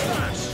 Smash!